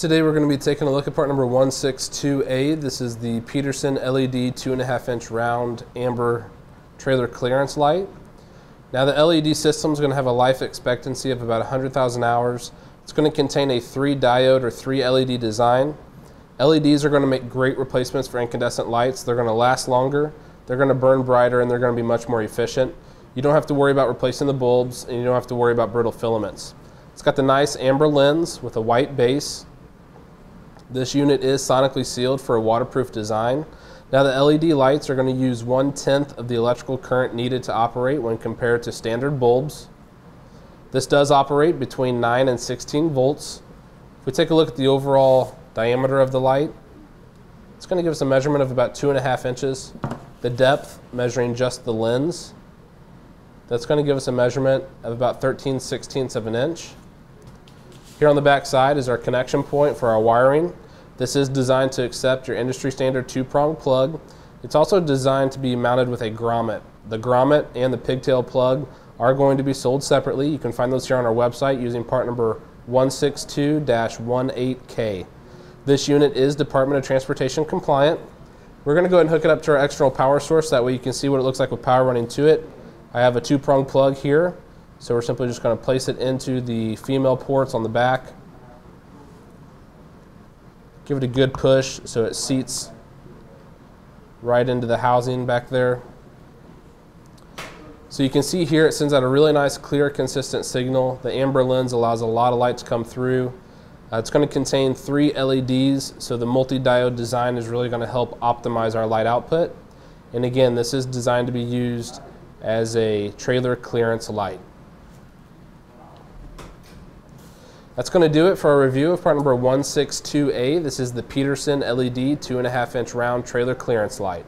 Today we're going to be taking a look at part number 162A. This is the Peterson LED 2.5 inch round amber trailer clearance light. Now the LED system is going to have a life expectancy of about 100,000 hours. It's going to contain a 3 diode or 3 LED design. LEDs are going to make great replacements for incandescent lights. They're going to last longer, they're going to burn brighter, and they're going to be much more efficient. You don't have to worry about replacing the bulbs, and you don't have to worry about brittle filaments. It's got the nice amber lens with a white base. This unit is sonically sealed for a waterproof design. Now the LED lights are going to use one-tenth of the electrical current needed to operate when compared to standard bulbs. This does operate between 9 and 16 volts. If we take a look at the overall diameter of the light. It's going to give us a measurement of about two and a half inches. The depth, measuring just the lens, that's going to give us a measurement of about 13 sixteenths of an inch. Here on the back side is our connection point for our wiring. This is designed to accept your industry standard two-prong plug. It's also designed to be mounted with a grommet. The grommet and the pigtail plug are going to be sold separately. You can find those here on our website using part number 162-18K. This unit is Department of Transportation compliant. We're going to go ahead and hook it up to our external power source. That way you can see what it looks like with power running to it. I have a two-prong plug here. So we're simply just going to place it into the female ports on the back. Give it a good push so it seats right into the housing back there. So you can see here it sends out a really nice clear consistent signal. The amber lens allows a lot of light to come through. Uh, it's going to contain three LEDs, so the multi-diode design is really going to help optimize our light output. And again, this is designed to be used as a trailer clearance light. That's going to do it for our review of part number 162A. This is the Peterson LED 2.5 inch round trailer clearance light.